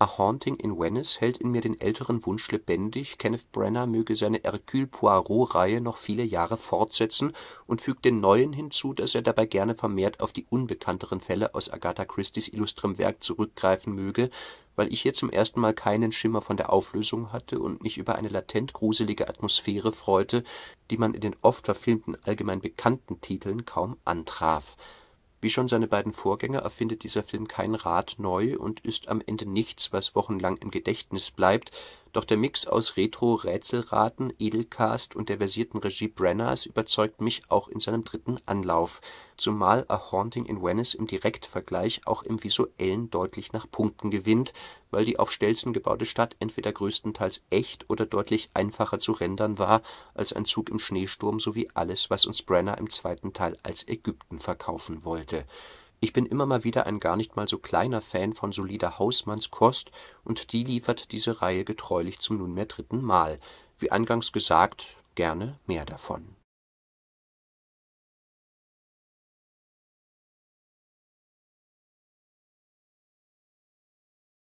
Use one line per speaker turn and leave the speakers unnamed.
A Haunting in Venice hält in mir den älteren Wunsch lebendig, Kenneth Branagh möge seine Hercule-Poirot-Reihe noch viele Jahre fortsetzen, und fügt den Neuen hinzu, dass er dabei gerne vermehrt auf die unbekannteren Fälle aus Agatha Christies illustrem Werk zurückgreifen möge, weil ich hier zum ersten Mal keinen Schimmer von der Auflösung hatte und mich über eine latent gruselige Atmosphäre freute, die man in den oft verfilmten allgemein bekannten Titeln kaum antraf wie schon seine beiden Vorgänger erfindet dieser Film kein Rad neu und ist am Ende nichts, was wochenlang im Gedächtnis bleibt, doch der Mix aus Retro-Rätselraten, Edelcast und der versierten Regie Branaghs überzeugt mich auch in seinem dritten Anlauf, zumal A Haunting in Venice im Direktvergleich auch im Visuellen deutlich nach Punkten gewinnt, weil die auf Stelzen gebaute Stadt entweder größtenteils echt oder deutlich einfacher zu rendern war als ein Zug im Schneesturm sowie alles, was uns Branagh im zweiten Teil als Ägypten verkaufen wollte ich bin immer mal wieder ein gar nicht mal so kleiner Fan von solider Hausmannskost, und die liefert diese Reihe getreulich zum nunmehr dritten Mal. Wie eingangs gesagt, gerne mehr davon